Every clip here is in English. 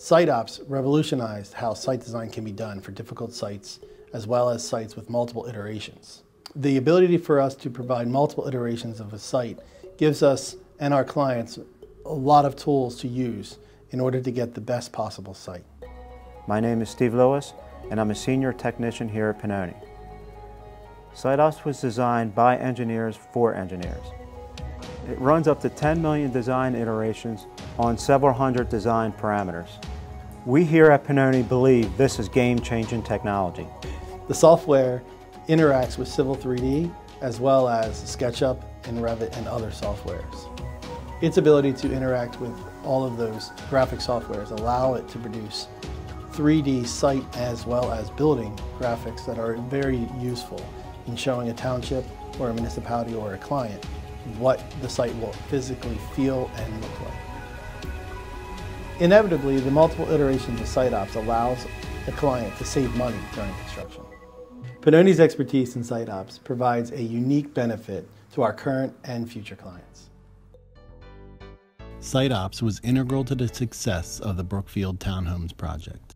SiteOps revolutionized how site design can be done for difficult sites as well as sites with multiple iterations. The ability for us to provide multiple iterations of a site gives us and our clients a lot of tools to use in order to get the best possible site. My name is Steve Lewis and I'm a senior technician here at Pennoni. SiteOps was designed by engineers for engineers. It runs up to 10 million design iterations on several hundred design parameters. We here at Pennoni believe this is game-changing technology. The software interacts with Civil 3D as well as SketchUp and Revit and other softwares. Its ability to interact with all of those graphic softwares allow it to produce 3D site as well as building graphics that are very useful in showing a township or a municipality or a client what the site will physically feel and look like. Inevitably, the multiple iterations of SiteOps allows the client to save money during construction. Pennoni's expertise in SiteOps provides a unique benefit to our current and future clients. SiteOps was integral to the success of the Brookefield Townhomes project.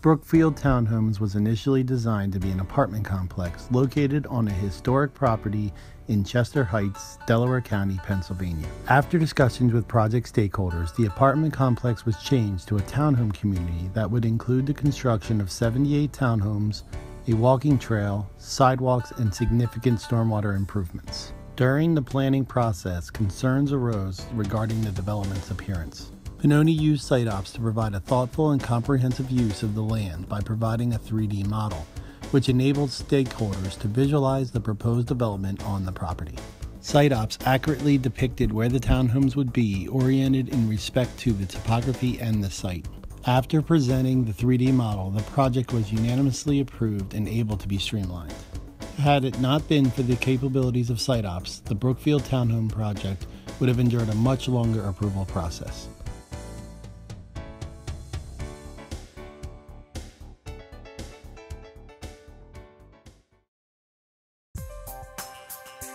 Brookefield Townhomes was initially designed to be an apartment complex located on a historic property in Chester Heights, Delaware County, Pennsylvania. After discussions with project stakeholders, the apartment complex was changed to a townhome community that would include the construction of 78 townhomes, a walking trail, sidewalks, and significant stormwater improvements. During the planning process, concerns arose regarding the development's appearance. Pennoni used SiteOps to provide a thoughtful and comprehensive use of the land by providing a 3D model, which enabled stakeholders to visualize the proposed development on the property. SiteOps accurately depicted where the townhomes would be, oriented in respect to the topography and the site. After presenting the 3D model, the project was unanimously approved and able to be streamlined. Had it not been for the capabilities of SiteOps, the Brookefield Townhome project would have endured a much longer approval process.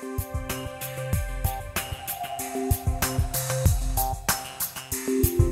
Thank you